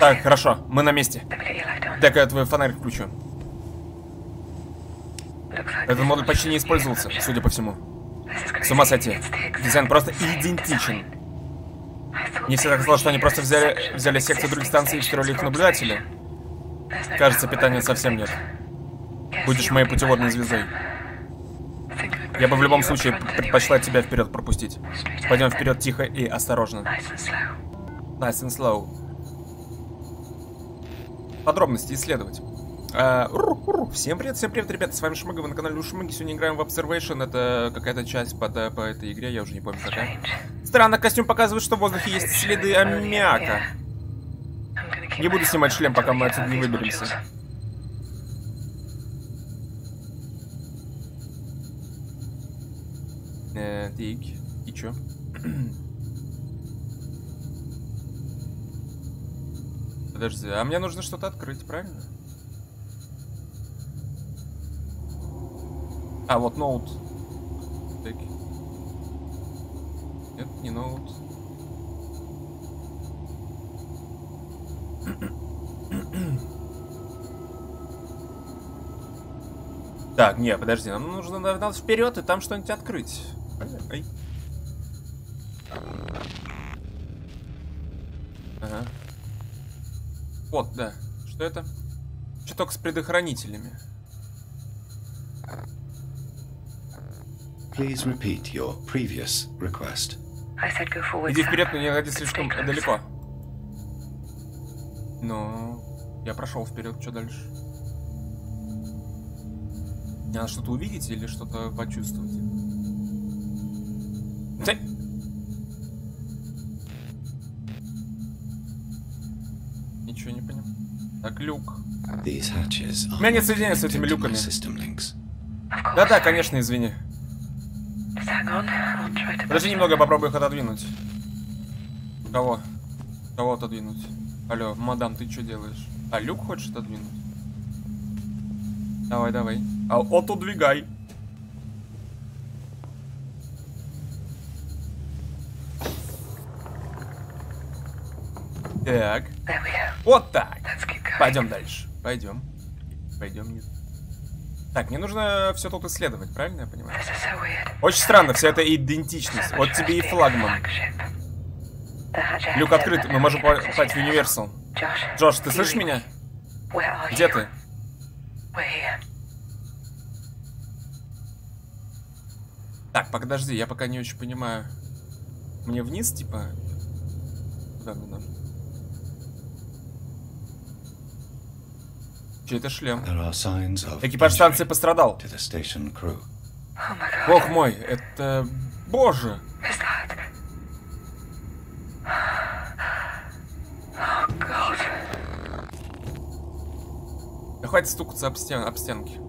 Так, хорошо, мы на месте. Так, я твой фонарик включу. Этот модуль почти не использовался, судя по всему. С ума сойти. Дизайн просто идентичен. Не всегда казалось, что они просто взяли, взяли секцию других станций и встроили их в наблюдатели. Кажется, питания совсем нет. Будешь моей путеводной звездой. Я бы в любом случае предпочла тебя вперед пропустить. Пойдем вперед тихо и осторожно. Nice and slow. Подробности исследовать. Уру. Всем привет, всем привет, ребята, с вами Шмыга, вы на канале Шмыги, сегодня играем в Observation, это какая-то часть под, по этой игре, я уже не помню какая. Странно, костюм показывает, что в воздухе есть следы аммиака. Не буду снимать шлем, пока мы отсюда не выберемся. Э, так, и чё? Подожди, а мне нужно что-то открыть, правильно? А, вот ноут. Нет, не ноут. Так, не, подожди, нам нужно надо вперед и там что-нибудь открыть. Ай. Ага. Вот, да. Что это? Чуток с предохранителями. Please repeat your previous request. Иди вперед, но не ходи слишком далеко. Ну, я прошел вперед, что дальше? Мне надо что-то увидеть или что-то почувствовать? Да. Так, люк. У меня нет соединения с этими люками. Да-да, конечно, извини. Подожди немного, попробую их отодвинуть. Кого? Кого отодвинуть? Алло, мадам, ты что делаешь? А, люк хочешь отодвинуть? Давай, давай. А, отодвигай. Так. Вот так. Пойдем дальше. Пойдем. Пойдем. Так, мне нужно все тут исследовать, правильно я понимаю? Очень странно, вся эта идентичность. Вот тебе и флагман. Люк открыт, мы можем попасть в Универсал. Джош, ты слышишь меня? Где ты? Так, подожди, я пока не очень понимаю. Мне вниз, типа? Куда мне надо? Чей-то шлем. Экипаж станции пострадал. Бог мой, это... Боже! Да хватит стукаться об, стен, об стенки.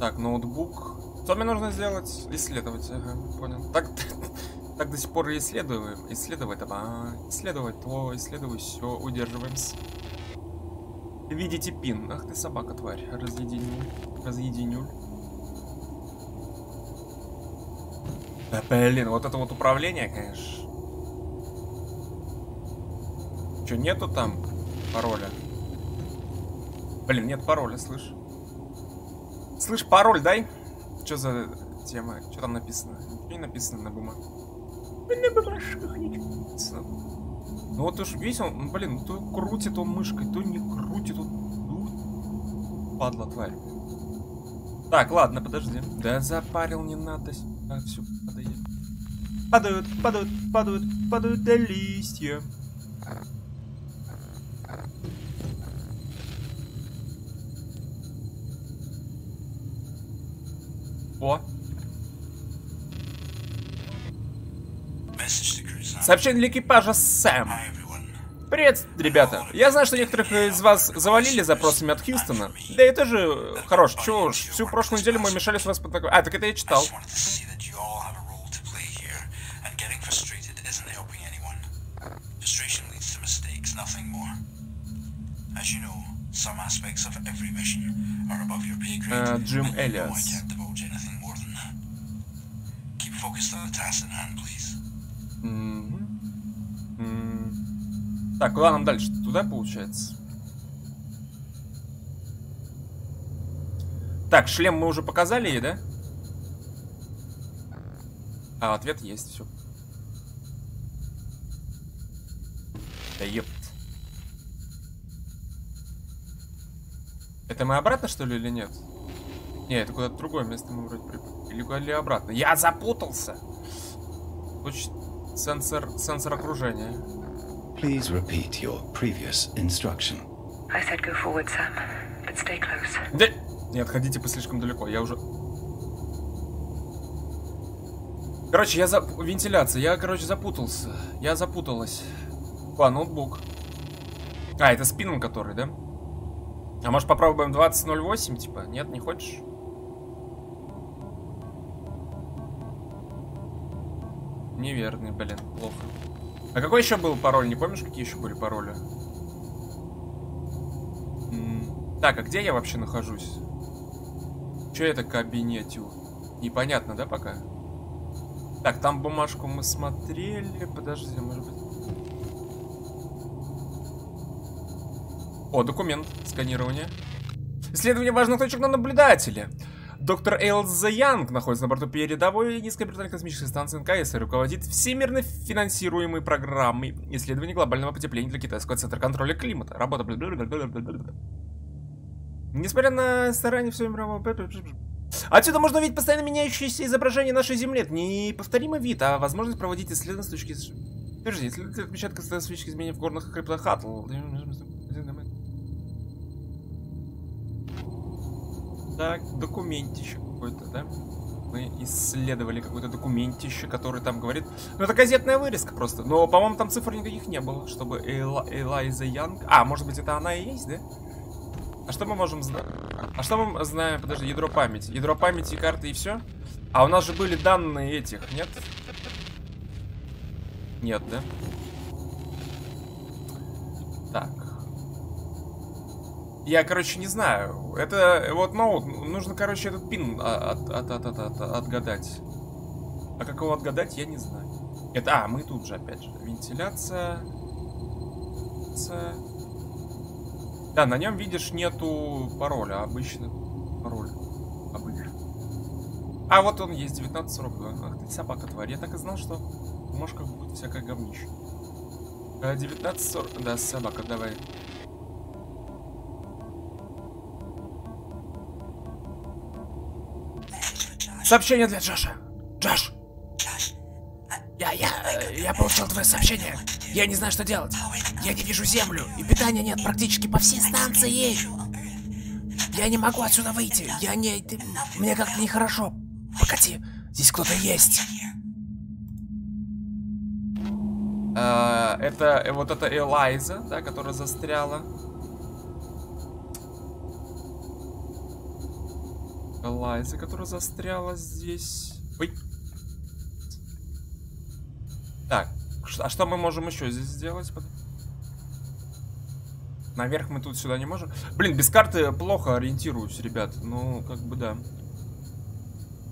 Так, ноутбук. Что мне нужно сделать? Исследовать, ага, понял. Так, так до сих пор и исследуем. Исследовать, а, исследовать то, исследовать все, удерживаемся. Видите пин. Ах ты собака, тварь. Разъединю. Разъединю. Да блин, вот это вот управление, конечно. Че, нету там пароля? Блин, нет пароля, слышь. Слышь, пароль дай. Что за тема? Что там написано? Ничего не написано на бумаге. На бумажках ничего написано. Ну вот уж видишь, он, блин, то крутит он мышкой, то не крутит он. Ну, падла тварь. Так, ладно, подожди. Да запарил, не надо. А, все, подойди. Падают, падают, падают, падают листья. Сообщение для экипажа Сэм. Привет, ребята. Я знаю, что некоторых из вас завалили запросами от Хьюстона. Да и тоже хорош. Чего уж, всю прошлую неделю мы мешали с вас такой... А, так это я читал. Джим Элиас. Так, куда нам дальше? Туда, получается? Так, шлем мы уже показали ей, да? А, ответ есть, все. Да ёпт. Это мы обратно, что ли, или нет? Не, это куда-то другое место мы вроде прибыли. Или куда ли обратно? Я запутался! Точно. Сенсор, сенсор окружения. Please repeat your previous instruction. I said go forward, Sam, but stay close. Да! Не отходите по слишком далеко, я уже... Короче, я за... Вентиляция, я, короче, запутался. Я запуталась. О, ноутбук. А, это спиннинг который, да? А может попробуем 20.08, типа? Нет, не хочешь? Неверный, блин, плохо. А какой еще был пароль? Не помнишь, какие еще были пароли? Так, а где я вообще нахожусь? Че это кабинетю? Непонятно, да, пока? Так, там бумажку мы смотрели. Подожди, может быть... О, документ. Сканирование. Исследование важных точек на наблюдателе. Доктор Элза Янг находится на борту передовой низкоорбитальной космической станции НКС и руководит всемирно финансируемой программой исследования глобального потепления для китайского центра контроля климата. Работа... Несмотря на старания всего мирового... Отсюда можно увидеть постоянно меняющиеся изображения нашей Земли. Это неповторимый вид, а возможность проводить исследования с точки. Подожди, если отпечатка космических изменений в горных хребтах Хаттл... Так, документище какой-то, да? Мы исследовали какой-то документище, который там говорит... Ну, это газетная вырезка просто. Но, по-моему, там цифр никаких не было, чтобы Эла... Элайза Янг... А, может быть, это она и есть, да? А что мы можем знать? А что мы знаем? Подожди, ядро памяти. Ядро памяти, карты и все? А у нас же были данные этих, нет? Нет, да? Я, короче, не знаю. Это вот ноут. Нужно, короче, этот пин от, от, от, от, от, отгадать. А как его отгадать, я не знаю. Это, а, мы тут же, опять же. Вентиляция. Вентиляция. Да, на нем, видишь, нету пароля, обычно пароль. Обычно. А вот он есть, 1942. Ах ты собака тварь. Я так и знал, что в бумажках будет всякое говнище. 1940. Да, собака, давай. Сообщение для Джоша. Джош! Я, я, я получил твое сообщение. Я не знаю, что делать. Я не вижу землю, и питания нет практически по всей станции. Я не могу отсюда выйти. Я не... Ты, мне как-то нехорошо. Покати, здесь кто-то есть. А, это э, вот это Элайза, да, которая застряла. Элайза, которая застряла здесь. Ой. Так, а что мы можем еще здесь сделать? Наверх мы тут сюда не можем. Блин, без карты плохо ориентируюсь, ребят. Ну, как бы да.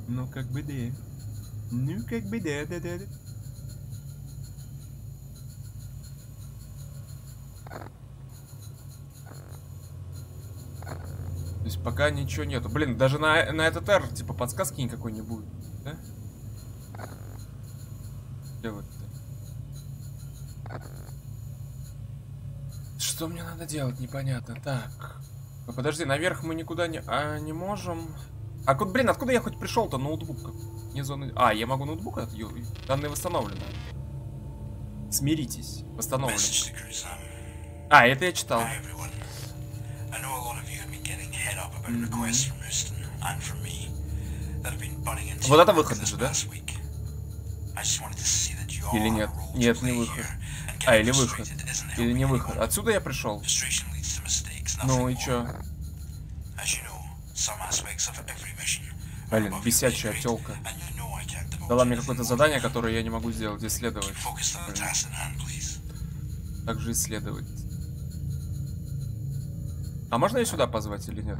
Ну, как бы да. Ну, как бы да, да, да, да. Есть пока ничего нету. Блин, даже на, на этот R, типа, подсказки никакой не будет, да? Делать-то. Что мне надо делать, непонятно. Так. Ну, подожди, наверх мы никуда не, а, не можем. А, блин, откуда я хоть пришел-то ноутбук? Не зоны... А, я могу ноутбук от Данные восстановлены. Смиритесь. Восстановлены. А, это я читал. Вот это выход же, да? Или нет? Нет, не выход. А, или выход. Или не выход. Отсюда я пришел. Ну и чё? Блин, бесячая телка. Дала мне какое-то задание, которое я не могу сделать. Исследовать. Также исследовать. А можно ее сюда позвать или нет?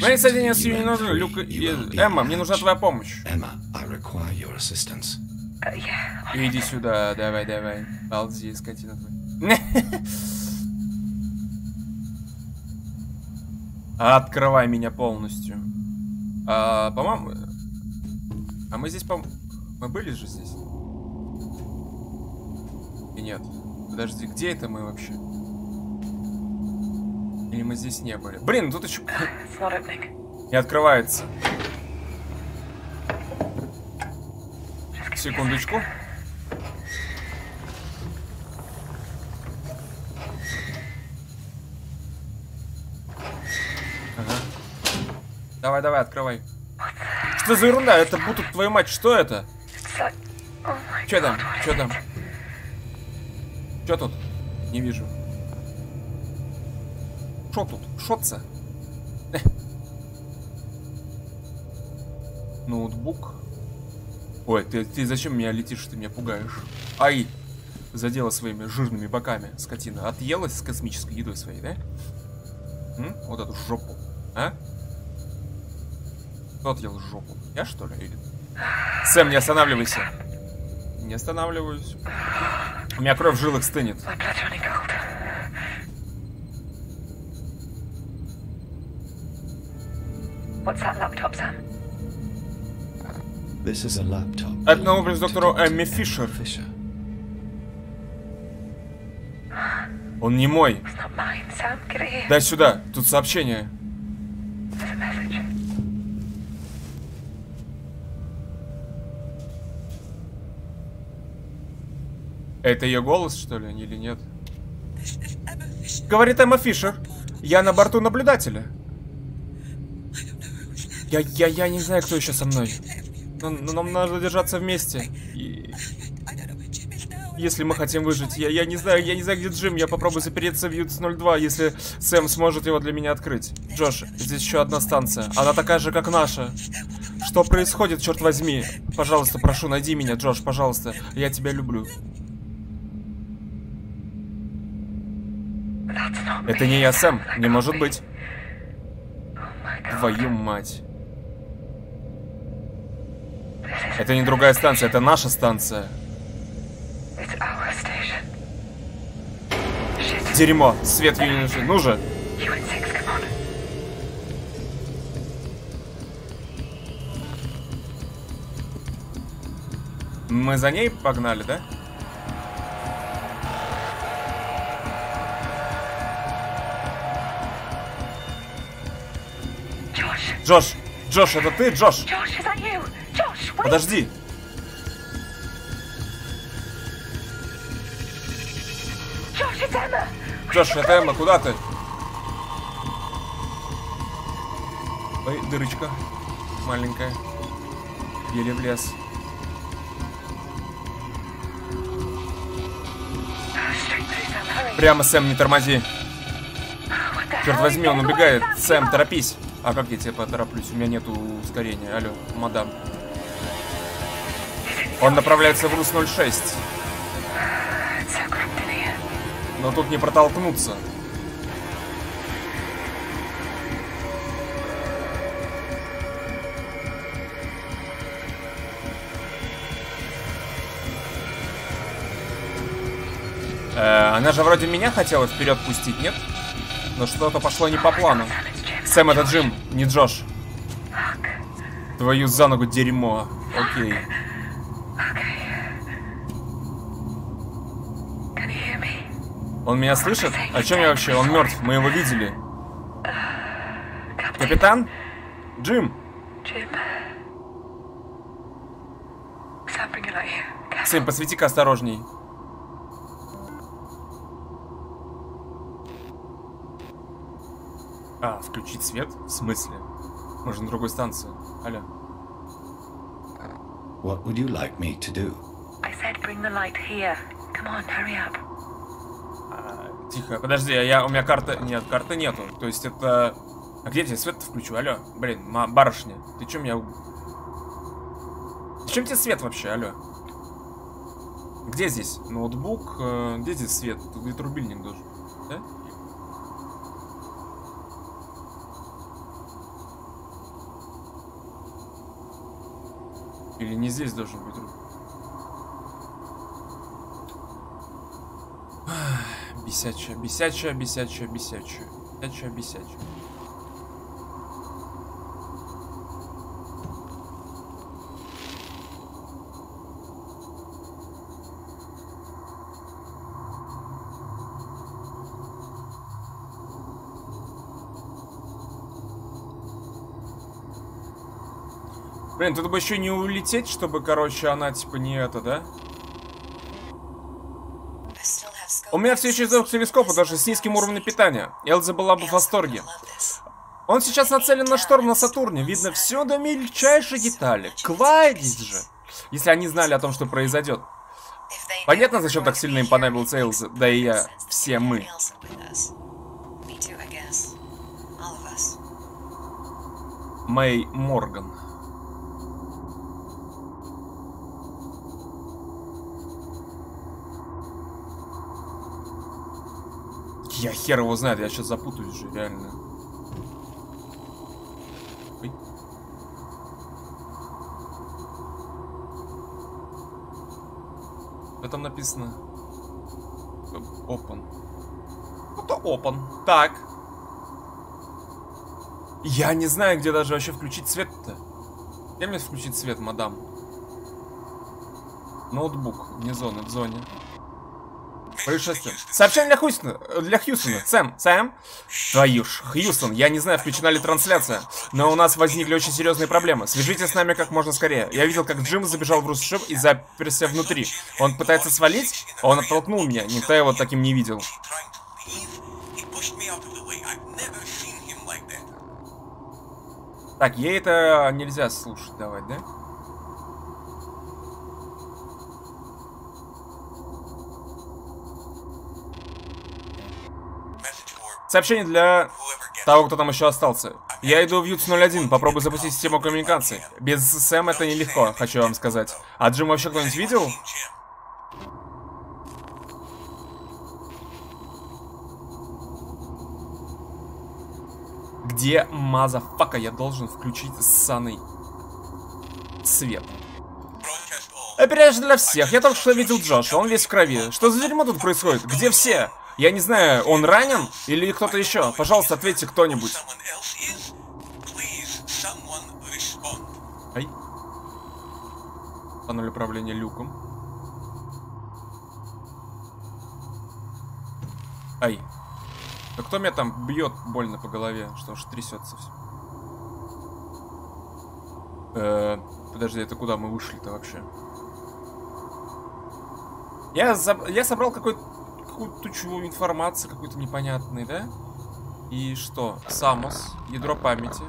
Мои соединения с Юни нужны, Люк и... Эмма, мне нужна твоя помощь. Yeah. Иди сюда, давай, давай. Ползи, скотина твоя. Открывай меня полностью. А, по-моему... А мы здесь, по Мы были же здесь? И нет. Подожди, где это мы вообще? Или мы здесь не были? Блин, тут еще... Не открывается. Секундочку. Ага. Давай, давай, открывай. Что за ерунда? Это будут твою мать, что это? Oh Че там? Че is там? Че тут? Не вижу. Шо тут? Шотца? Ноутбук. Ой, ты, ты зачем меня летишь, ты меня пугаешь? Ай! Задела своими жирными боками, скотина. Отъелась с космической едой своей, да? М? Вот эту жопу. А? Кто отъел жопу? Я что ли? Или... Сэм, не останавливайся. Не останавливаюсь. У меня кровь в жилах стынет. Это новый belonging to доктору. Эмми Фишер. Он не мой. Дай сюда. Тут сообщение. Это ее голос, что ли, или нет? Говорит Эмма Фишер. Я на борту наблюдателя. Я, я, я не знаю, кто еще со мной. Но, но нам надо держаться вместе. И... Если мы хотим выжить. Я, я не знаю, я не знаю, где Джим. Я попробую запереться в Ютс 02, если Сэм сможет его для меня открыть. Джош, здесь еще одна станция. Она такая же, как наша. Что происходит, черт возьми? Пожалуйста, прошу, найди меня, Джош, пожалуйста. Я тебя люблю. Это не я. That Не может быть. Твою мать. Это не другая станция, это наша станция. Дерьмо. Свет мне не нужен. Ну же. Мы за ней погнали, да? Джош! Джош, это ты, Джош? Подожди. Джош, это Эмма, куда ты? Ой, дырочка. Маленькая. Еле влез. Sam. Hurry. Прямо, Сэм, не тормози. Черт возьми, он убегает. Сэм, торопись. А как я тебя потороплюсь? У меня нету ускорения. Алло, мадам. Он направляется в РУС-06. It's so cramped in here. Но тут не протолкнуться. Э, она же вроде меня хотела вперед пустить, нет? Но что-то пошло не по плану. Сэм, это Джим, не Джош. Твою за ногу дерьмо. Окей. Он меня слышит? О чем я вообще? Он мертв, мы его видели. Капитан? Джим? Сэм, посвети-ка осторожней. А, включить свет? В смысле? Можно на другой станции. Алло. What would you like me to do? I said bring the light here. Come on, hurry up. А, тихо, подожди, а я, у меня карта... Нет, карты нету. То есть это... А где я тебе свет включу? Алло, блин, барышня. Ты чё меня... Зачем тебе свет вообще, алло? Где здесь? Ноутбук? э, где здесь свет? Тут где-то рубильник должен. Да? Или не здесь должен быть руб? Бесячая, бесячая, бесячая, бесячая. Бесячая, бесячая. Блин, тут бы еще не улететь, чтобы, короче, она типа не это, да? У меня все еще из телескопа, даже с низким уровнем питания. Элза была бы в восторге. Он сейчас нацелен на шторм на Сатурне. Видно все до мельчайшей детали. Квайдись же. Если они знали о том, что произойдет. Понятно, зачем так сильно им понравился Элза, да и я, все мы. Мэй Морган. Я хер его знает, я сейчас запутаюсь же, реально. Ой. Что там написано? Open. Это open. Так. Я не знаю, где даже вообще включить свет-то. Где мне включить свет, мадам? Ноутбук, вне зоны, в зоне. Происшествие. Сообщение для Хьюстона. Для Хьюстона. Сэм, Сэм. Твою ж, Хьюстон, я не знаю, включена ли трансляция, но у нас возникли очень серьезные проблемы. Свяжитесь с нами как можно скорее. Я видел, как Джим забежал в русшип и заперся внутри. Он пытается свалить, а он оттолкнул меня. Никто его таким не видел. Так, ей это нельзя слушать давать, да? Сообщение для того, кто там еще остался. Я иду в ЮТ-01, попробую запустить систему коммуникации. Без Сэм это нелегко, хочу вам сказать. А Джим вообще кто-нибудь видел? Где, мазафака, я должен включить ссаный свет? Операция для всех. Я только что видел Джоша, он весь в крови. Что за дерьмо тут происходит? Где все? Я не знаю, он ранен или кто-то еще? Пожалуйста, ответьте кто-нибудь. Ай. Панель управления люком. Ай. Да кто меня там бьет больно по голове? Что ж трясется все. Э, подожди, это куда мы вышли-то вообще? Я, я собрал какой-то какую-то тучу информации какой-то непонятной, да? И что? Самос, ядро памяти.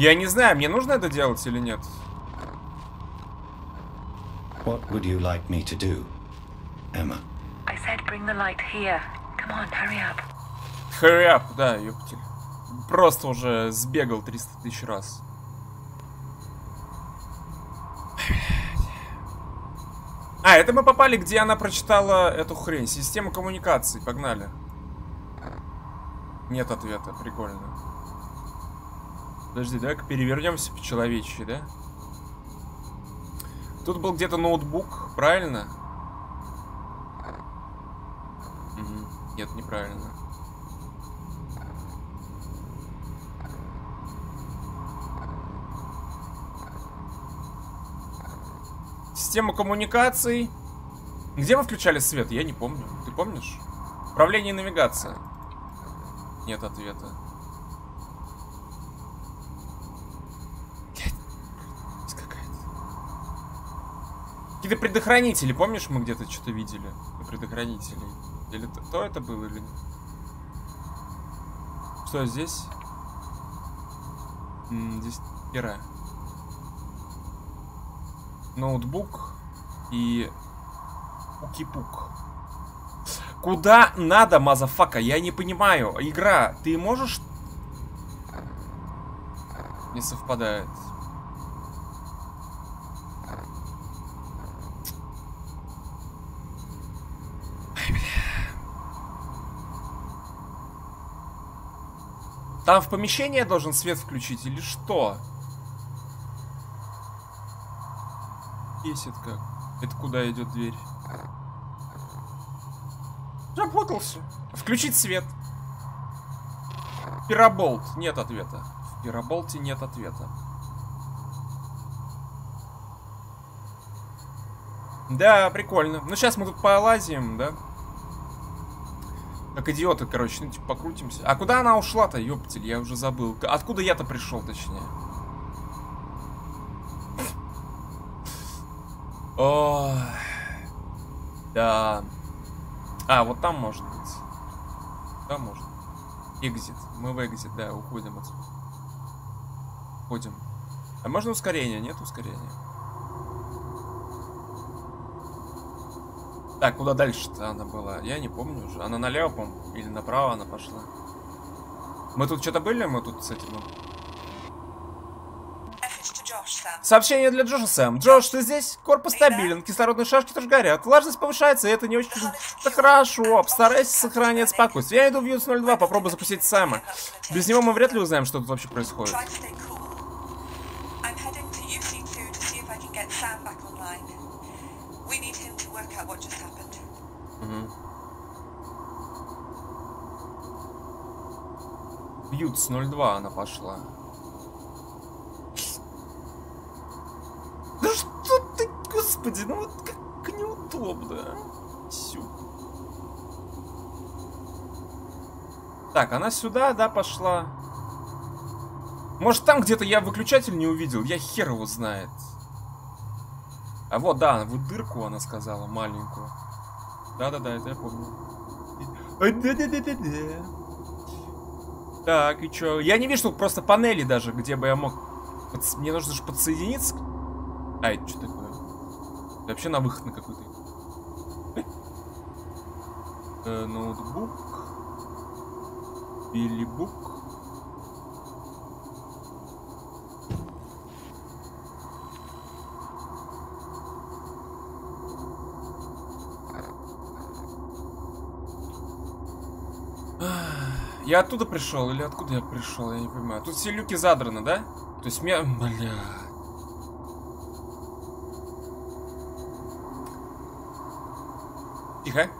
Я не знаю, мне нужно это делать или нет. What would you like me to do, Emma? I said bring the light here. Come on, hurry up. Hurry up, да, ёптель. Просто уже сбегал 300 тысяч раз. А, это мы попали, где она прочитала эту хрень. Система коммуникаций. Погнали. Нет ответа. Прикольно. Подожди, давай-ка перевернемся по-человечески, да? Тут был где-то ноутбук, правильно? Нет, неправильно. Система коммуникаций. Где мы включали свет? Я не помню. Ты помнишь? Управление и навигация. Нет ответа. Какие-то предохранители, помнишь, мы где-то что-то видели? Предохранители. Или то, то это было, или? Что здесь? М здесь пера. Ноутбук и пуки-пук. Куда надо, мазафака? Я не понимаю. Игра, ты можешь не совпадает. Там в помещении я должен свет включить или что? Бесит как. Это куда идет дверь? Запутался. Включить свет. Пираболт. Нет ответа. В Пираболте нет ответа. Да, прикольно. Ну, сейчас мы тут полазим, да? Как идиоты, короче, ну, типа, покрутимся. А куда она ушла-то, ёптель, я уже забыл. Откуда я-то пришел, точнее? Ой. Да. А, вот там может быть. Там может. Экзит. Мы в экзит, да, уходим отсюда. Уходим. А можно ускорение? Нет ускорения. Так, куда дальше-то она была? Я не помню уже. Она налево, по Или направо она пошла? Мы тут что-то были? Мы тут с этим... Сообщение для Джоша Сэм. Джош, ты здесь? Корпус стабилен, кислородные шашки тоже горят. Влажность повышается, и это не очень... Это хорошо, постарайся сохранять спокойствие. Я иду в Юс 02, попробую запустить Сэма. Без него мы вряд ли узнаем, что тут вообще происходит. Ютс 02 она пошла. Ну что ты, господи, ну вот как неудобно. а? Сю. Так, она сюда, да, пошла. Может, там где-то я выключатель не увидел? Я хер его знает. А вот, да, вот дырку она сказала, маленькую. Да-да-да, это я помню. Так, и чё? Я не вижу просто панели даже, где бы я мог... Подс... Мне нужно же подсоединиться. А, это что такое? Это вообще на выход на какой-то. Э, ноутбук. Билибук. Я оттуда пришел или откуда я пришел, я не понимаю. Тут все люки задраны, да? То есть меня... Бля... Тихо.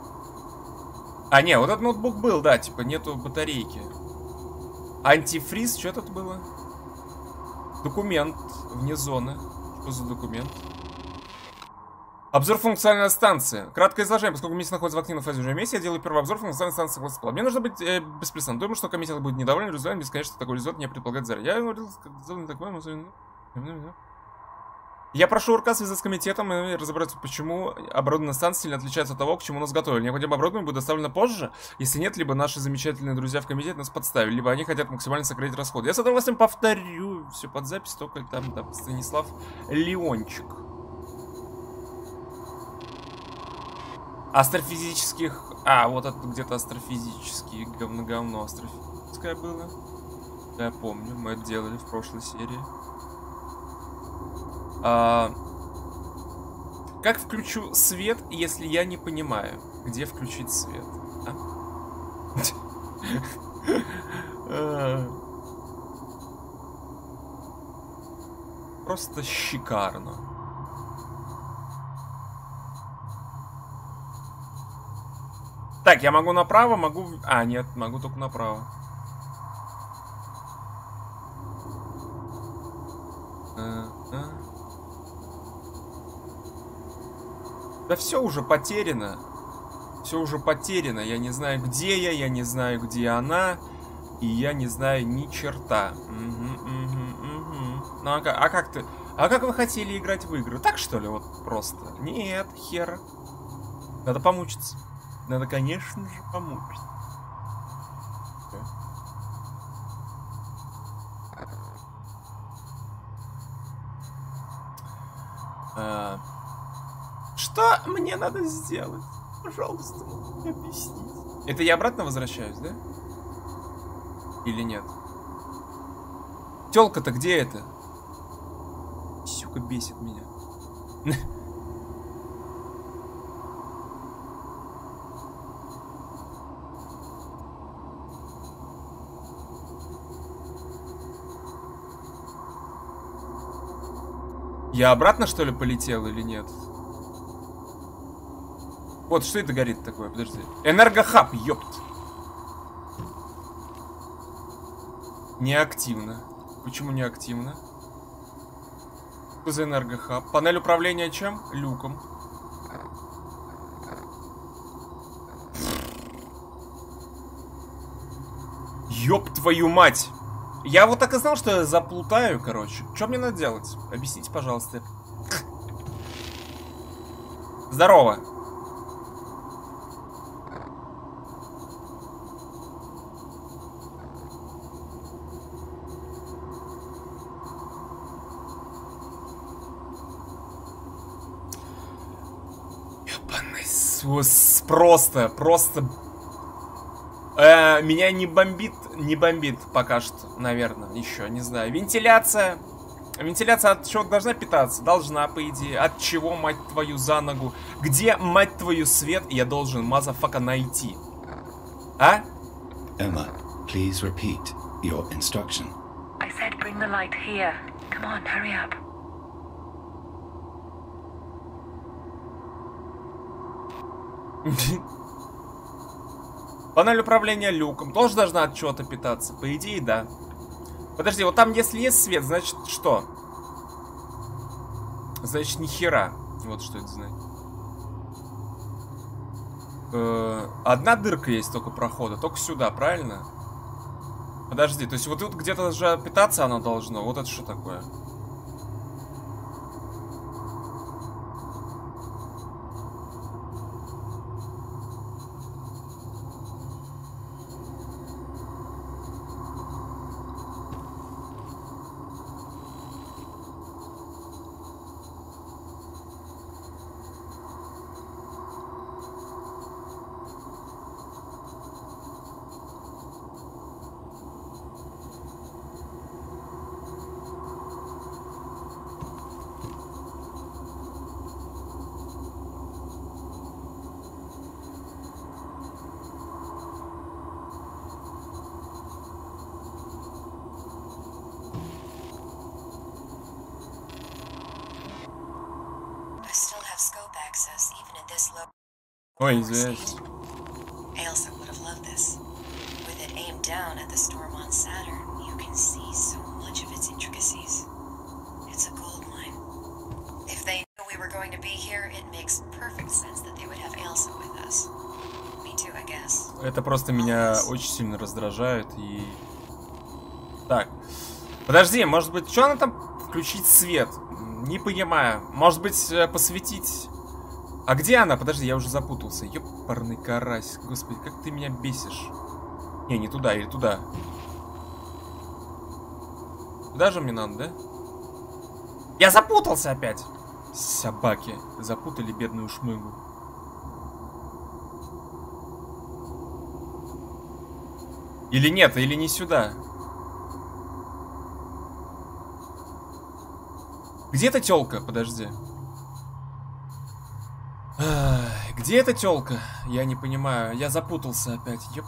А, не, вот этот ноутбук был, да, типа нету батарейки. Антифриз, что тут было? Документ вне зоны. Что за документ? Обзор функциональной станции. Краткое изложение. Поскольку комиссия находится в активной фазе уже месяца, я делаю первый обзор функциональной станции Хостплат. Мне нужно быть э, беспрестанно. Думаю, что комиссия будет недовольна результатом, бесконечно такой результат не предполагает заранее. Я говорил, как такое, но... Я прошу УРК связаться с комитетом и разобраться, почему оборудование станции сильно отличается от того, к чему нас готовили. Необходимое оборудование будет доставлено позже. Если нет, либо наши замечательные друзья в комитете нас подставили, либо они хотят максимально сократить расходы. Я с удовольствием повторю все под запись, только там, там Станислав Леончик. Астрофизических... А, вот это где-то астрофизические говно-говно астрофизическое было. Да, я помню, мы это делали в прошлой серии. А, как включу свет, если я не понимаю, где включить свет? А? Просто шикарно. Так, я могу направо, могу... А, нет, могу только направо. А, а. Да все уже потеряно. Все уже потеряно. Я не знаю, где я, я не знаю, где она. И я не знаю ни черта. Угу, угу, угу. Ну а, а как ты... А как вы хотели играть в игры? Так что ли, вот просто? Нет, хера. Надо помучиться. Надо, конечно же, помучиться. А, что мне надо сделать? Пожалуйста, объясните. Это я обратно возвращаюсь, да? Или нет? Телка-то где это? Сука, бесит меня. Я обратно, что ли, полетел или нет? Вот, что это горит такое? Подожди. Энергохаб, ёпт. Неактивно. Почему неактивно? Что за энергохаб? Панель управления чем? Люком. Ёб твою мать! Я вот так и знал, что я заплутаю, короче. Что мне надо делать? Объясните, пожалуйста. Здорово. Просто, просто... Э, меня не бомбит, не бомбит пока что, наверное, еще, не знаю. Вентиляция. Вентиляция от чего должна питаться? Должна, по идее. От чего, мать твою, за ногу? Где, мать твою, свет я должен, мазафака, найти? А? Emma, please repeat your instruction. I said bring the light here. Come on, hurry up. Панель управления люком тоже должна от чего-то питаться? По идее, да. Подожди, вот там если есть свет, значит что? Значит, ни хера. Вот что это значит. Э, одна дырка есть только прохода, только сюда, правильно? Подожди, то есть вот тут где-то же питаться оно должно. Вот это что такое? Guess. Это просто меня очень сильно раздражает и... Так. Подожди, может быть, что она там включить свет? Не понимаю. Может быть, э, посветить... А где она? Подожди, я уже запутался. Ёпарный карась. Господи, как ты меня бесишь. Не, не туда, или туда. Туда же мне надо, да? Я запутался опять! Собаки. Запутали бедную шмыгу. Или нет, или не сюда. Где эта тёлка? Подожди. Где эта тёлка? Я не понимаю. Я запутался опять. Ёп.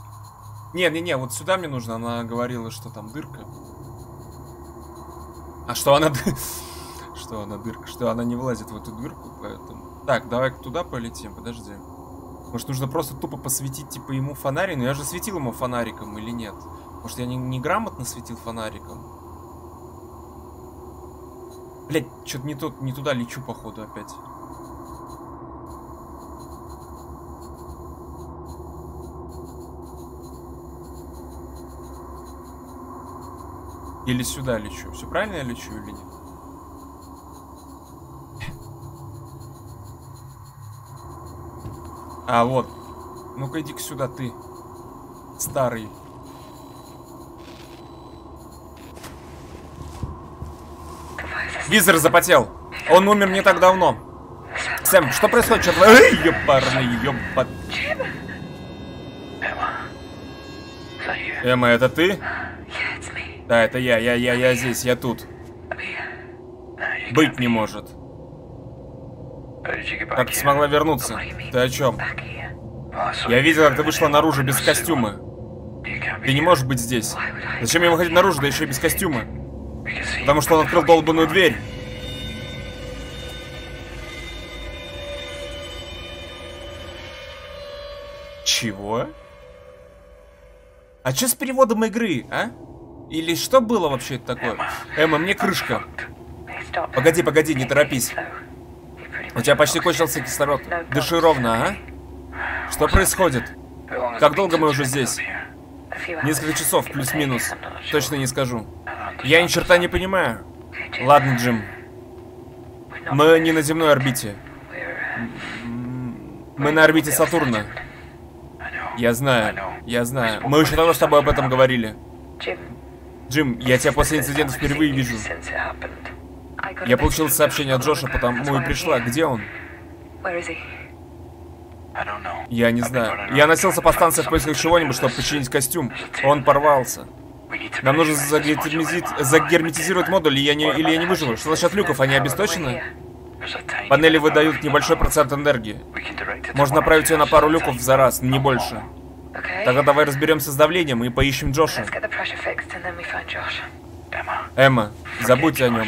Не, не, не, вот сюда мне нужно. Она говорила, что там дырка. А что она... Что она дырка? Что она не влазит в эту дырку, поэтому... Так, давай туда полетим, подожди. Может, нужно просто тупо посветить, типа, ему фонарик? Но я же светил ему фонариком или нет? Может, я не, неграмотно светил фонариком? Блять, что-то не, тут, не туда лечу, походу, опять. Или сюда лечу. Все правильно я лечу или нет? А, вот. Ну-ка иди-ка сюда, ты. Старый. Визор запотел. Он умер не так давно. Сэм, что происходит? Тво- Эй, that you? Эмма, это ты? Да, это я, я, я, я здесь, я тут. Быть не может. Как ты смогла вернуться? Ты о чем? Я видел, как ты вышла наружу без костюма. Ты не можешь быть здесь. Зачем ему ходить наружу, да еще и без костюма? Потому что он открыл долбанную дверь. Чего? А что с переводом игры, а? Или что было вообще такое? Эмма, мне крышка. Погоди, погоди, не торопись. У тебя почти кончился кислород. Дыши ровно, а? Что происходит? Как долго мы уже здесь? Несколько часов, плюс-минус. Точно не скажу. Я ни черта не понимаю. Ладно, Джим. Мы не на земной орбите. Мы на орбите Сатурна. Я знаю, я знаю. Мы еще давно с тобой об этом говорили. Джим, я тебя после инцидента впервые вижу. Я получил сообщение от Джоша, потому и пришла. Где он? Я не знаю. Я носился по станции в поисках чего-нибудь, чтобы починить костюм. Он порвался. Нам нужно загерметизировать модуль, или я не, или я не выживу. Что насчет люков, они обесточены? Панели выдают небольшой процент энергии. Можно направить ее на пару люков за раз, не больше. Тогда давай разберемся с давлением и поищем Джоша. Эмма, забудьте о нем.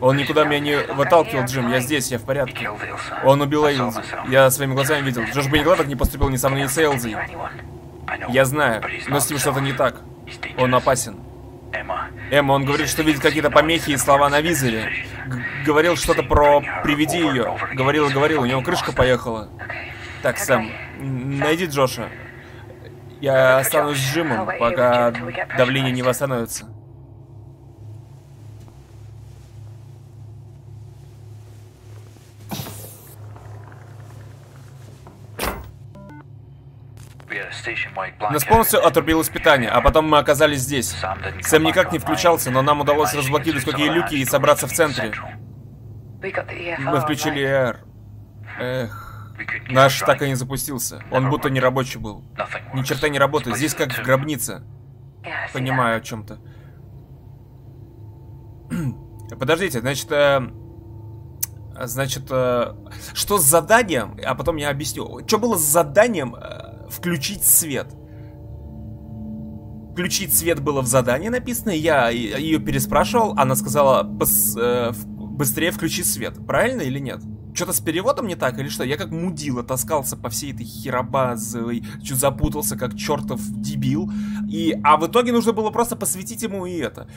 Он никуда меня не выталкивал, Джим. Я здесь, я в порядке. Он убил Эйлзи. Я своими глазами видел. Джош никогда так не поступил ни со мной, ни с Эйлзи. Я знаю, но с ним что-то не так. Он опасен. Эмма, он говорит, что видит какие-то помехи и слова на визоре. Г говорил что-то про «приведи ее». Говорил и говорил, у него крышка поехала. Так, Сэм, найди Джоша. Я останусь с Джимом, пока давление не восстановится. Нас полностью отрубилось питание, а потом мы оказались здесь. Сэм никак не включался, но нам удалось разблокировать какие люки и собраться в центре. Мы включили ER. Эх. Наш так и не запустился. Он будто не рабочий был. Ни черта не работает. Здесь как в гробнице. Понимаю о чем-то. Подождите, значит... Э, значит, э, что с заданием? А потом я объясню. Что было с заданием э, включить свет? Включить свет было в задании написано, я ее переспрашивал, она сказала, э, быстрее включи свет. Правильно или нет? Что-то с переводом не так или что? Я как мудила таскался по всей этой херобазовой, чуть запутался, как чертов дебил. И, а в итоге нужно было просто посвятить ему и это.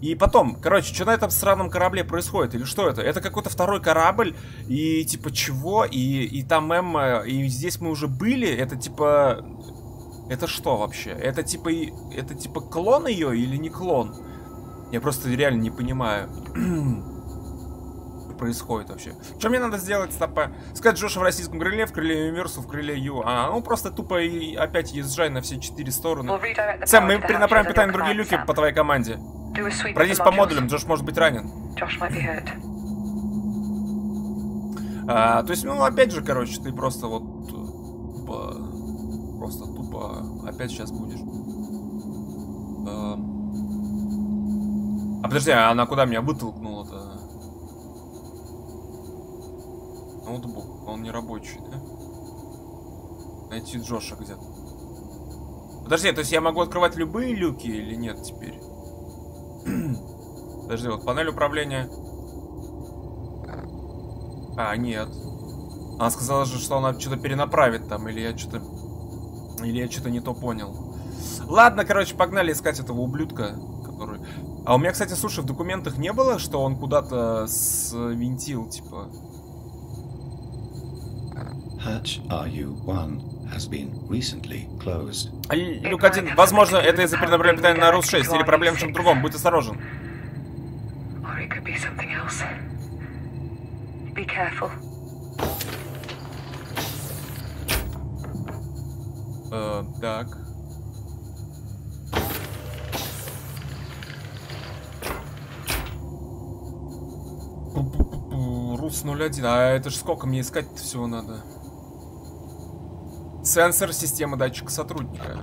И потом, короче, что на этом странном корабле происходит? Или что это? Это какой-то второй корабль, и типа чего? И, и там Эмма, и здесь мы уже были, это типа... Это что вообще? Это типа... Это типа клон ее или не клон? Я просто реально не понимаю. происходит вообще? Что мне надо сделать, стопа? Сказать Джоша в российском крыле, в крыле Universal, в крыле Ю. А, ну просто тупо и опять езжай на все четыре стороны. Сэм, мы перенаправим питание другие люки по твоей команде. Пройдись по модулям, Джош может быть ранен. А, то есть, ну, опять же, короче, ты просто вот тупо, просто тупо опять сейчас будешь. А, а подожди, а она куда меня вытолкнула-то? Ноутбук, он не рабочий, да? Найти Джоша где-то. Подожди, то есть я могу открывать любые люки или нет теперь? Подожди, вот панель управления. А, нет. Она сказала же, что она что-то перенаправит там, или я что-то... Или я что-то не то понял. Ладно, короче, погнали искать этого ублюдка, который... А у меня, кстати, слушай, в документах не было, что он куда-то свинтил, типа... Hatch RU-1 has been recently closed. Люк 1, возможно, это из-за перенаправления питания на РУС-6 или проблем в чем другом. Будь осторожен. Be careful. Э, так. Рус 01. А это же сколько мне искать всего надо? Сенсор системы датчика сотрудника.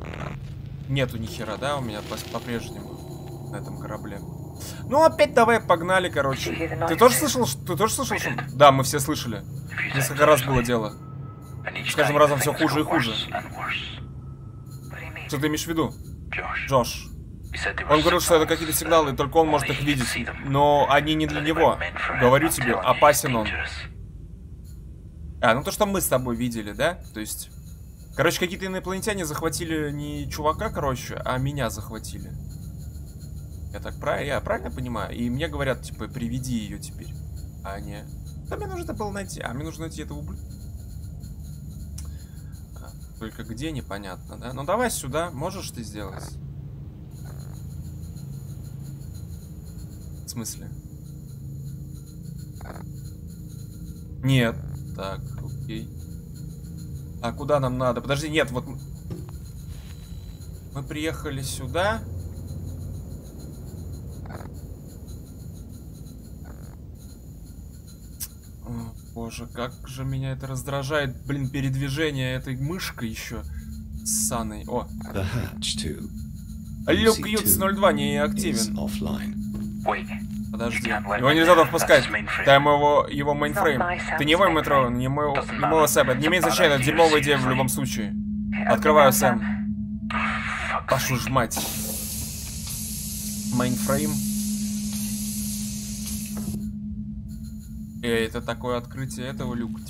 Нету ни хера, да, у меня по-прежнему. на этом корабле. Ну, опять давай, погнали, короче. Ты тоже слышал, ты тоже слышал шум? Да, мы все слышали. Несколько раз было дело. С каждым разом все хуже и хуже. Что ты имеешь в виду, Джош? Он говорил, что это какие-то сигналы, только он может их видеть. Но они не для него. Говорю тебе, опасен он. А, ну то, что мы с тобой видели, да? То есть... Короче, какие-то инопланетяне захватили не чувака, короче, а меня захватили. Я так правильно, я правильно понимаю? И мне говорят, типа, приведи ее теперь. А не... Да мне нужно было найти. А мне нужно найти этого ублюдка. Только где, непонятно, да? Ну давай сюда, можешь ты сделать? В смысле? Нет. Так, окей. А куда нам надо? Подожди, нет, вот... Мы приехали сюда. О, боже, как же меня это раздражает, блин, передвижение этой мышкой еще. О, The hatch to Люк UC02 не активен. Подожди. Его нельзя туда впускать. Там его, его мейнфрейм. Ты не его метро, не моего, не моего Сэма. Это не имеет значения, это дерьмовая идея в любом случае. Открываю Сэм. Пашу ж мать. Мейнфрейм. Эй, это такое открытие этого люка.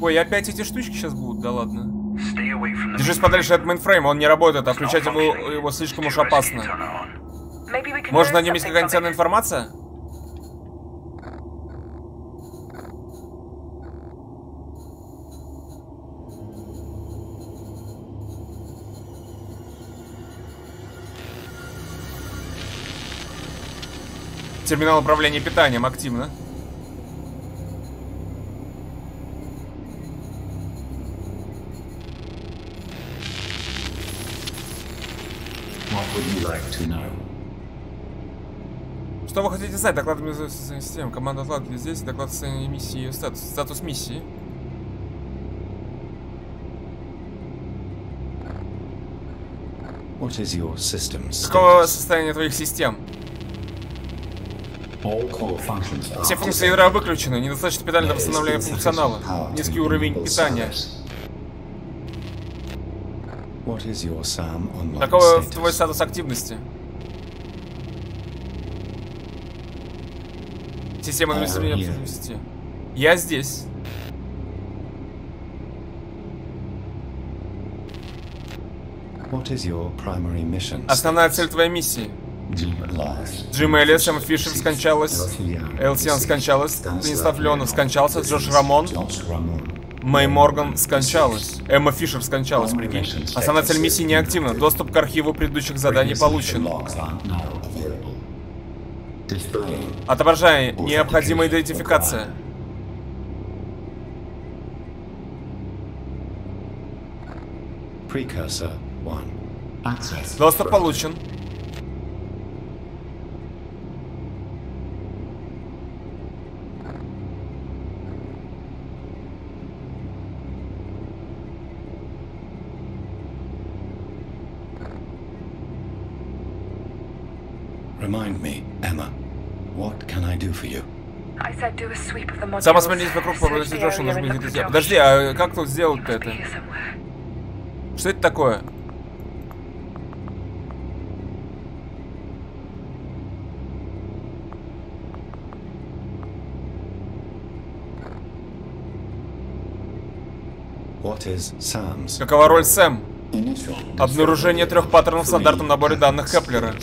Ой, опять эти штучки сейчас будут? Да ладно. Держись подальше от мейнфрейма, он не работает, а включать его, его слишком уж опасно. Maybe we can... Может, на нем есть какая-нибудь ценная информация? Терминал управления питанием активно. What would you like to know? Что вы хотите знать? Доклад системы. Команда отладили здесь. Доклад состояния миссии и ее статус. Статус миссии. What is your system's Какого состояния твоих систем? Все функции ядра выключены. Недостаточно для восстановления функционала. Низкий уровень питания. What is your SAM online Какой status? твой статус активности? Система администрирования активности. Я здесь. What is your primary mission? Основная цель твоей миссии. Джим Эллис, Эм Фишер скончалась. Элсиан скончалась. Станислав Леонов скончался. Джош Рамон. Мэй Морган скончалась. Эмма Фишер скончалась, прикинь. Основная цель миссии неактивна. Доступ к архиву предыдущих заданий получен. Отображая необходимая идентификация. Precursor 1. Access. Доступ получен. Remind me, Emma, what can I do for you? I said do a sweep of the modules. Сам осмотритесь вокруг, нажмите and look for друзья. Подожди, а как тут сделать-то be это? Что это такое? Какова роль Сэм? Обнаружение трех паттернов в стандартном наборе данных Кеплера.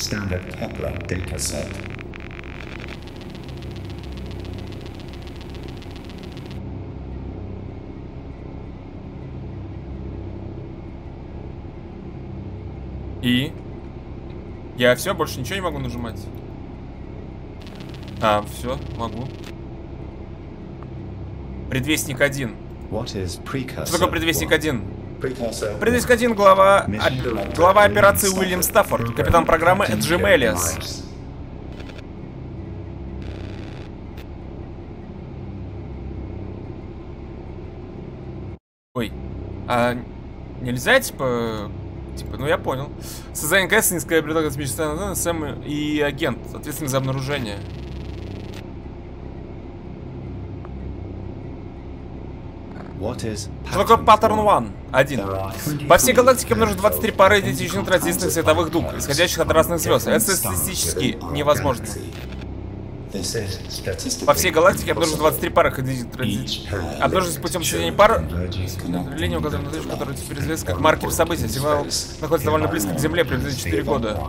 И? Я все, больше ничего не могу нажимать. А, все, могу. Предвестник 1. What is precursor? Что такое предвестник one? 1? Precursor Предвестник 1 глава, а, глава операции Уильям Стаффорд, капитан программы Джим Элиас. Ой, а нельзя, типа, Типа, ну я понял. Создание КС, низкая бреда космическая Сэм и агент, ответственный за обнаружение. What is Что такое pattern паттерн one? 1? Один. По всей галактике множество 23 пары идентичных традиционных световых дуг, исходящих от разных звезд. Это статистически невозможно. По всей галактике обнаружено 23 пары. Обнаружить путем соединения пар линия указана на точку, которая теперь известна как маркер события. Сигнал находится довольно близко к Земле, приблизительно 4 года.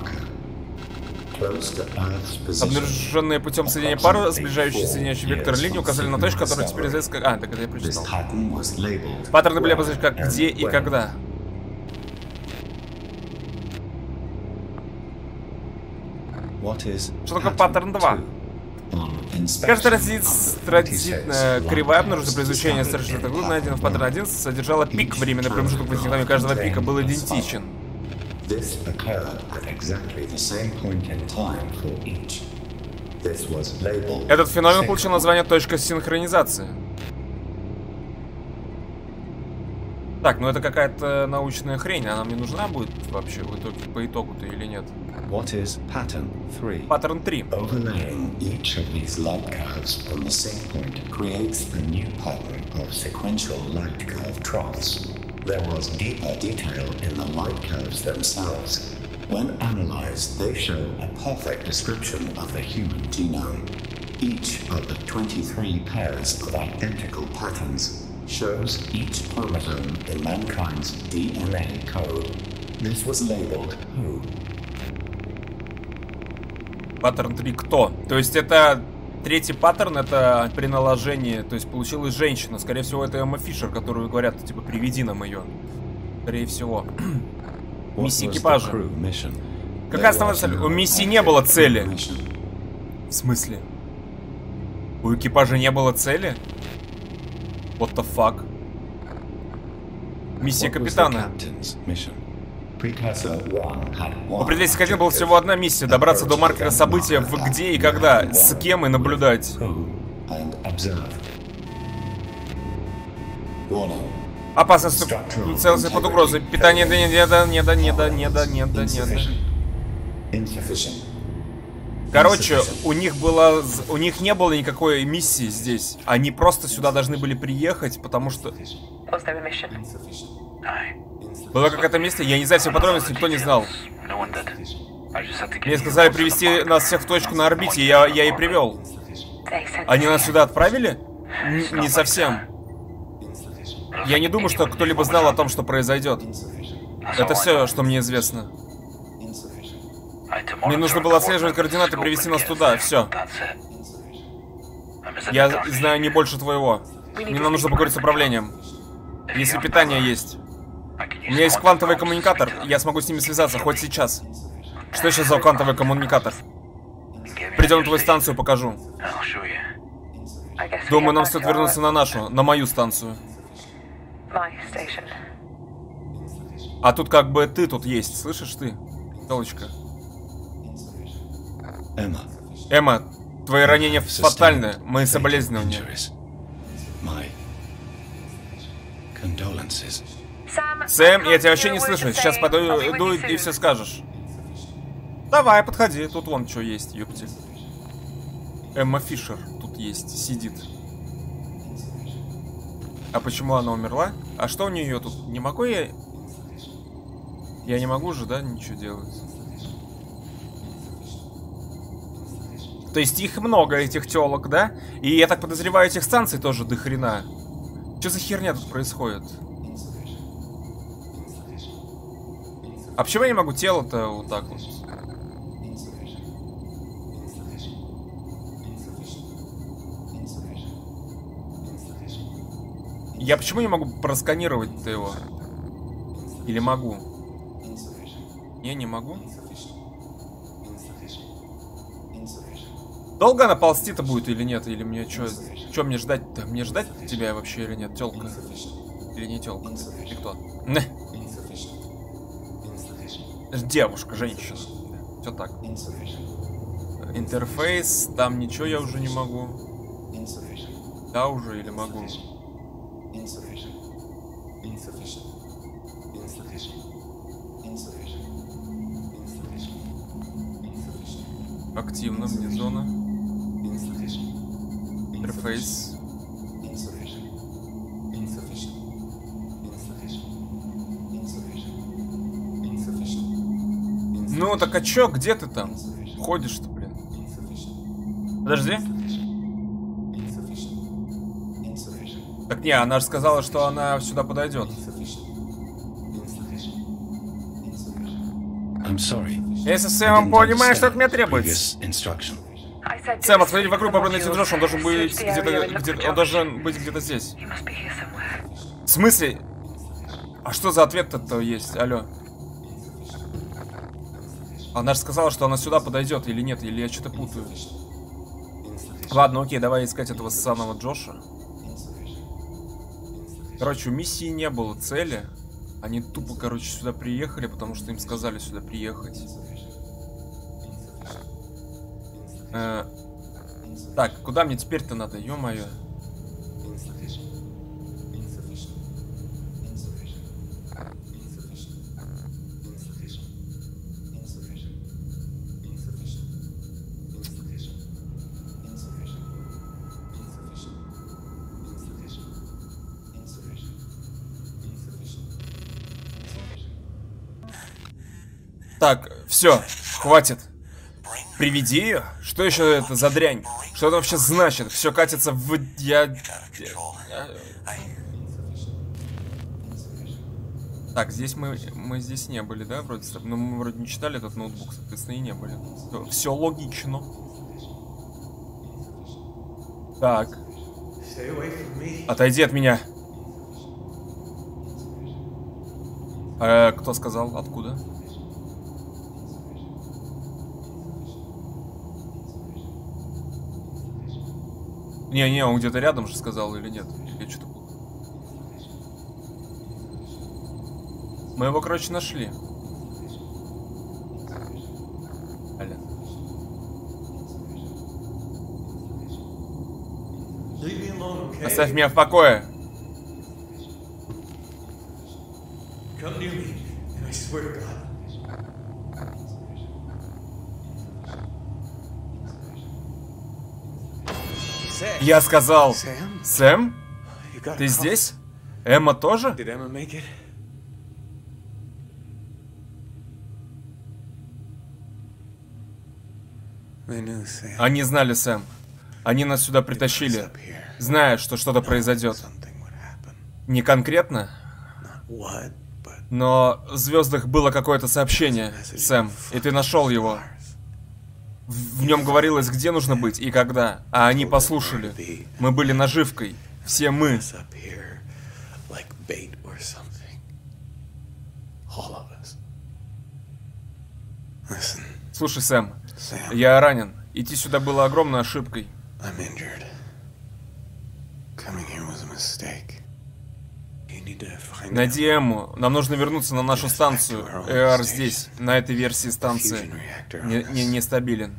Обнаруженные путем соединения пар, сближающие соединяющие вектор линии, указали на точку, которая теперь известна как... А, так это я прочитал. Паттерны были обозначены как где и когда. Что такое паттерн 2? Two? Каждая традиционная кривая обнаружена при изучении старших глубин, найдена в паттерн 1, содержала пик. Временный промежуток возникновения каждого пика был идентичен. This occurred at exactly the same point in time for each. This was labeled Этот феномен получил название точка синхронизации. Так, ну это какая-то научная хрень, она мне нужна будет вообще в итоге, по итогу-то или нет? What is pattern three? Паттерн 3. overlaying each of these light curves on the same point creates a new pattern of sequential light curve troughs. There was deeper detail in the light curves themselves. When analyzed, they show a perfect description of the human genome. Each of the 23 pairs of identical patterns shows each chromosome in mankind's DNA code. This was labeled WHO. Паттерн 3 кто? То есть это третий паттерн, это при наложении, то есть получилась женщина. Скорее всего, это Эмма Фишер, которую говорят, типа, приведи нам ее. Скорее всего. Миссия экипажа. Какая основная цель? У миссии не было цели. В смысле? У экипажа не было цели? What the fuck? Миссия капитана. captain's mission? Precursor 1 had У один была всего одна миссия. Добраться до маркера события в где и когда, с кем и наблюдать. Опасность целостность под угрозой. Питание да не да не да не да не да не да не да. Короче, у них было, у них не было никакой миссии здесь. Они просто сюда должны были приехать, потому что была какая-то миссия. Я не знаю все подробности, никто не знал. Мне сказали привести нас всех в точку на орбите, я, я и привел. Они нас сюда отправили? Н- не совсем. Я не думаю, что кто-либо знал о том, что произойдет. Это все, что мне известно. Мне нужно было отслеживать координаты, привести нас туда, все. Я знаю не больше твоего. Мне нам нужно поговорить с управлением. Если питание есть. У меня есть квантовый коммуникатор, я смогу с ними связаться хоть сейчас. Что сейчас за квантовый коммуникатор? Придем на твою станцию, покажу. Думаю, нам стоит вернуться на нашу, на мою станцию. А тут как бы ты тут есть, слышишь ты? Телочка. Эмма, твои ранения Sustained фатальны. Мои соболезнования. Сэм, я тебя вообще не слышу. Сейчас you и все скажешь. Давай, подходи, тут вон что есть, ёпти. Эмма Фишер тут есть, сидит. А почему она умерла? А что у нее тут? Не могу я... Я не могу же, да, ничего делать? То есть их много, этих телок, да? И я так подозреваю, этих станций тоже до хрена. Что за херня тут происходит? А почему я не могу тело-то вот так вот? Я почему не могу просканировать-то его? Или могу? Я не могу. Долго она ползти-то будет или нет? Или мне что? Что мне ждать-то? Мне ждать тебя вообще или нет, телка? Или не телка? Ты кто? Девушка, женщина. Все так. Интерфейс, там ничего я уже не могу. Да, уже или могу? Активно, мне зона. Интерфейс. Ну, так а чё, где ты там? Ходишь-то, блин. Подожди. Так не, она же сказала, что она сюда подойдет. I'm sorry. Если didn't понимает, что от меня требуется. previous instruction. I said Сэм, отсмотри something вокруг, попробуй найти он должен быть где-то, где он должен быть где-то здесь. В смысле? А что за ответ-то есть? Алло. Она же сказала, что она сюда подойдет или нет, или я что-то путаю. Ладно, окей, давай искать этого ссаного Джоша. Короче, у миссии не было цели. Они тупо, короче, сюда приехали, потому что им сказали сюда приехать. Э, так, куда мне теперь-то надо, ё-моё? Так, все, хватит. Приведи ее? Что еще это за дрянь? Что это вообще значит? Все катится в... Я... Так, здесь мы, мы здесь не были, да, вроде? Ну, мы вроде не читали этот ноутбук, соответственно, и не были. Все логично. Так. Отойди от меня. Э, кто сказал? Откуда? Не-не, он где-то рядом же сказал или нет? Я что-то. Мы его, короче, нашли. Аля. Оставь меня в покое. Come near me, and I swear to God. Sam, Я сказал, Сэм, ты здесь? Эмма тоже? Они знали, Сэм. Они нас сюда притащили, зная, что что-то произойдет. Не конкретно, но в звездах было какое-то сообщение, Сэм, и ты нашел его. В, нем говорилось, где нужно быть и когда, а они послушали. Мы были наживкой. Все мы. Слушай, Сэм, я ранен. Идти сюда было огромной ошибкой. Coming here was a mistake. Найди Эмму. Нам нужно вернуться на нашу станцию. ЭР здесь, на этой версии станции. Не, не, нестабилен.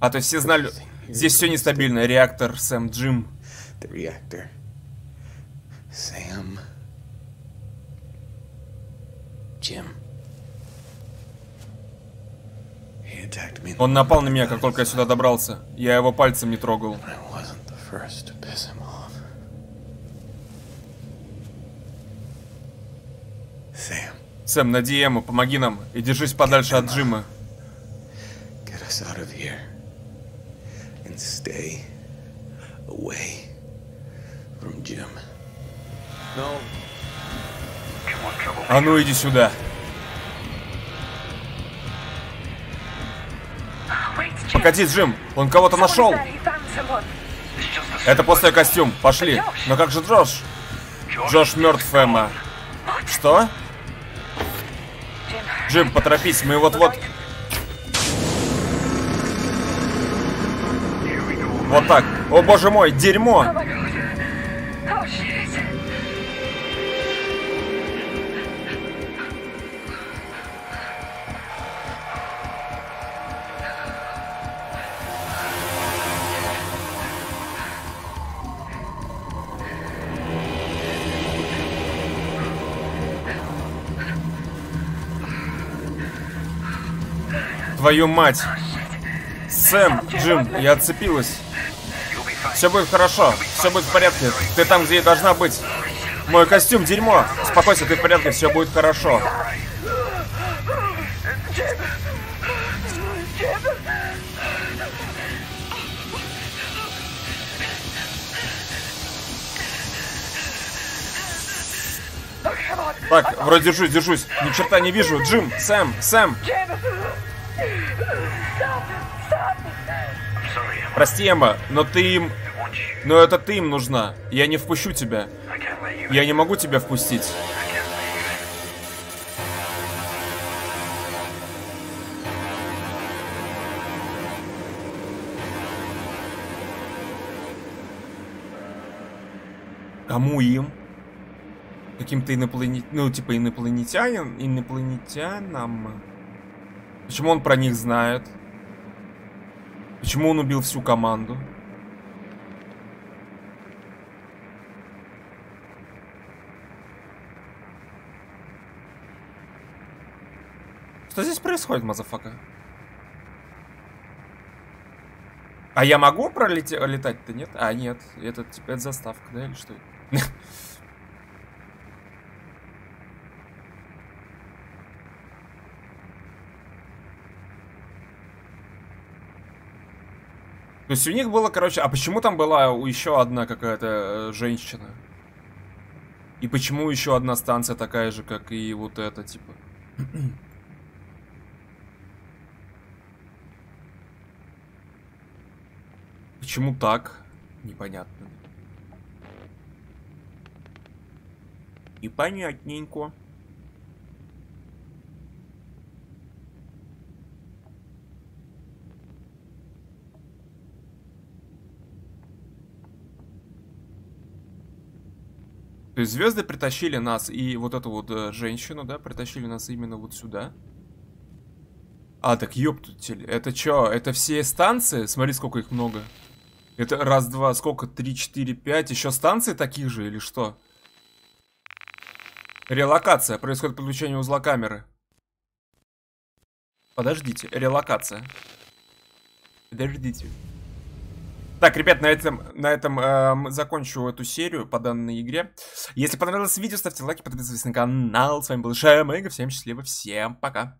А то все знали... Здесь все нестабильно. Реактор, Сэм, Джим. The reactor. Sam. Он напал на меня, как только я сюда добрался. Я его пальцем не трогал. Сэм, найди Эмму, помоги нам и держись подальше от Джима. А ну иди сюда. Погоди, Джим, он кого-то нашел. Это пустой костюм. Пошли. Но как же Джош? Джош мертв, Эмма. Что? Джим, поторопись, мы вот-вот... Вот так. О боже мой, дерьмо! Твою мать. Сэм, Джим, я отцепилась. Все будет хорошо, все будет в порядке. Ты там, где и должна быть. Мой костюм дерьмо. Успокойся, ты в порядке, все будет хорошо. Так, вроде держусь, держусь. Ни черта не вижу. Джим, Сэм, Сэм. Прости, Эмма, но ты им... Но это ты им нужна. Я не впущу тебя. Я не могу тебя впустить. Кому им? Каким-то инопланет... Ну, типа инопланетянин? Инопланетянам? Почему он про них знает? Почему он убил всю команду? Что здесь происходит, motherfucker? А я могу пролетать-то, нет? А, нет. Это, это заставка, да, или что? То есть у них было, короче... А почему там была еще одна какая-то э, женщина? И почему еще одна станция такая же, как и вот эта, типа? Почему так? Непонятно. Непонятненько. То есть звезды притащили нас и вот эту вот э, женщину, да, притащили нас именно вот сюда. А, так ёптутель. Это чё? Это все станции? Смотри, сколько их много. Это раз, два, сколько? Три, четыре, пять. Еще станции таких же или что? Релокация. Происходит подключение узла камеры. Подождите. Релокация. Подождите. Так, ребят, на этом, на этом эм, закончу эту серию по данной игре. Если понравилось видео, ставьте лайки, подписывайтесь на канал. С вами был Шамэга. Всем счастливо, всем пока.